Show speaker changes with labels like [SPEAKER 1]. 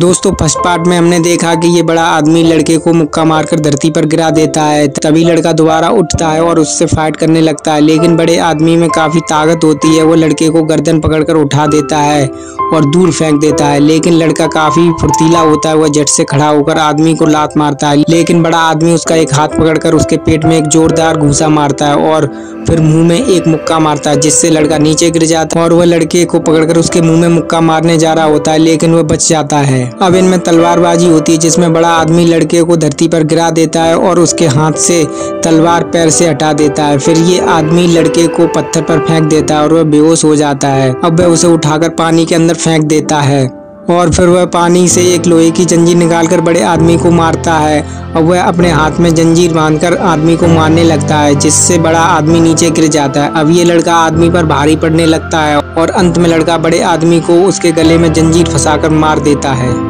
[SPEAKER 1] दोस्तों, first part में हमने देखा कि ये बड़ा आदमी लड़के को मुक्का मारकर धरती पर गिरा देता है। तभी लड़का दोबारा उठता है और उससे फाइट करने लगता है। लेकिन बड़े आदमी में काफ़ी ताकत होती है। वो लड़के को गर्दन पकड़कर उठा देता है और दूर फेंक देता है। लेकिन लड़का काफ़ी फुर्तीला होता है। वह झट से खड़ा होकर आदमी को लात मारता है। लेकिन बड़ा आदमी उसका एक हाथ पकड़कर उसके पेट में एक जोरदार घूसा मारता है और फिर मुँह में एक मुक्का मारता है, जिससे लड़का नीचे गिर जाता है और वह लड़के को पकड़कर उसके मुँह में मुक्का मारने जा रहा होता है। लेकिन वह बच जाता है। अब इनमें तलवारबाजी होती है, जिसमें बड़ा आदमी लड़के को धरती पर गिरा देता है और उसके हाथ से तलवार पैर से हटा देता है। फिर ये आदमी लड़के को पत्थर पर फेंक देता है और वह बेहोश हो जाता है। अब वह उसे उठाकर पानी के अंदर फेंक देता है। और फिर वह पानी से एक लोहे की जंजीर निकालकर बड़े आदमी को मारता है और वह अपने हाथ में जंजीर बांधकर आदमी को मारने लगता है, जिससे बड़ा आदमी नीचे गिर जाता है। अब ये लड़का आदमी पर भारी पड़ने लगता है और अंत में लड़का बड़े आदमी को उसके गले में जंजीर फंसाकर मार देता है।